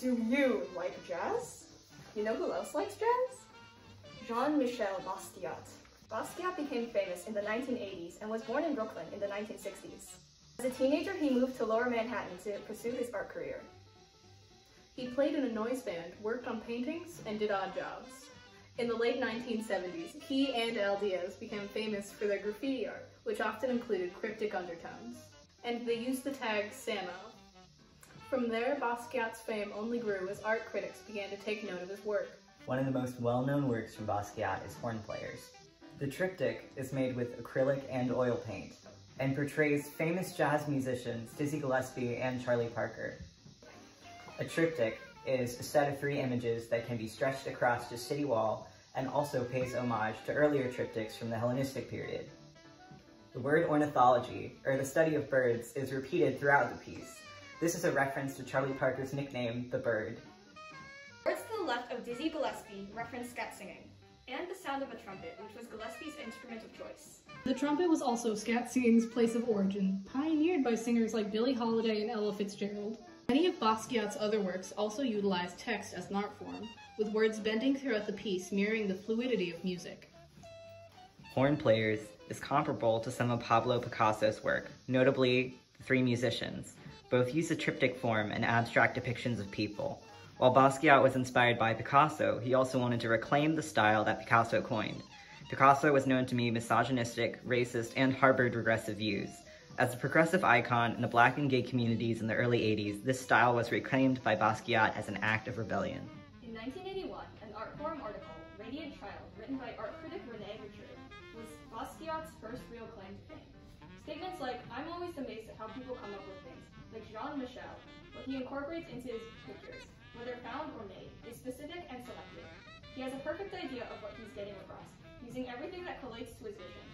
Do you like jazz? You know who else likes jazz? Jean-Michel Basquiat. Basquiat became famous in the 1980s and was born in Brooklyn in the 1960s. As a teenager, he moved to Lower Manhattan to pursue his art career. He played in a noise band, worked on paintings, and did odd jobs. In the late 1970s, he and Al Diaz became famous for their graffiti art, which often included cryptic undertones. And they used the tag Samo. From there, Basquiat's fame only grew as art critics began to take note of his work. One of the most well-known works from Basquiat is Horn Players. The triptych is made with acrylic and oil paint, and portrays famous jazz musicians Dizzy Gillespie and Charlie Parker. A triptych is a set of three images that can be stretched across the city wall and also pays homage to earlier triptychs from the Hellenistic period. The word ornithology, or the study of birds, is repeated throughout the piece. This is a reference to Charlie Parker's nickname, the Bird. Words to the left of Dizzy Gillespie reference scat singing, and the sound of a trumpet, which was Gillespie's instrument of choice. The trumpet was also scat singing's place of origin, pioneered by singers like Billie Holiday and Ella Fitzgerald. Many of Basquiat's other works also utilize text as an art form, with words bending throughout the piece mirroring the fluidity of music. Horn Players is comparable to some of Pablo Picasso's work, notably The Three Musicians. Both use a triptych form and abstract depictions of people. While Basquiat was inspired by Picasso, he also wanted to reclaim the style that Picasso coined. Picasso was known to be misogynistic, racist, and harbored regressive views. As a progressive icon in the black and gay communities in the early 80s, this style was reclaimed by Basquiat as an act of rebellion. In 1981, an Artforum article, Radiant Child, written by art critic Rene Ricard, was Basquiat's first real claim to fame. Statements like, I'm always amazed at how people come up with he incorporates into his pictures, whether found or made, is specific and selective. He has a perfect idea of what he's getting across, using everything that collates to his vision.